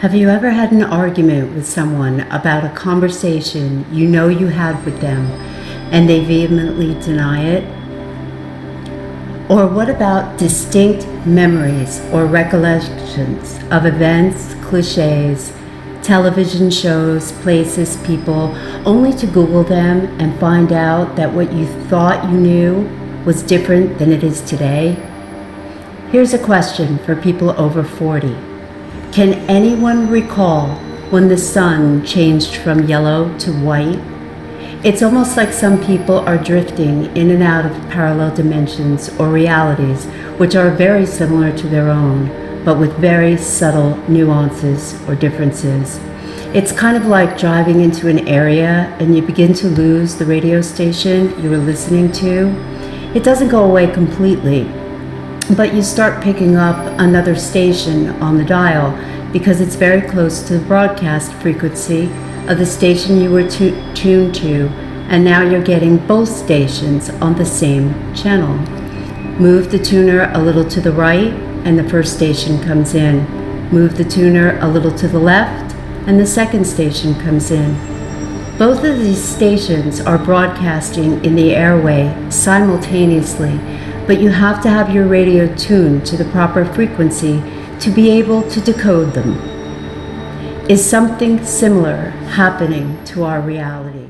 Have you ever had an argument with someone about a conversation you know you had with them and they vehemently deny it? Or what about distinct memories or recollections of events, cliches, television shows, places, people, only to Google them and find out that what you thought you knew was different than it is today? Here's a question for people over 40. Can anyone recall when the sun changed from yellow to white? It's almost like some people are drifting in and out of parallel dimensions or realities which are very similar to their own, but with very subtle nuances or differences. It's kind of like driving into an area and you begin to lose the radio station you were listening to. It doesn't go away completely, but you start picking up another station on the dial because it's very close to the broadcast frequency of the station you were tu- tuned to, and now you're getting both stations on the same channel. Move the tuner a little to the right, and the first station comes in. Move the tuner a little to the left, and the second station comes in. Both of these stations are broadcasting in the airway simultaneously but you have to have your radio tuned to the proper frequency to be able to decode them. Is something similar happening to our reality?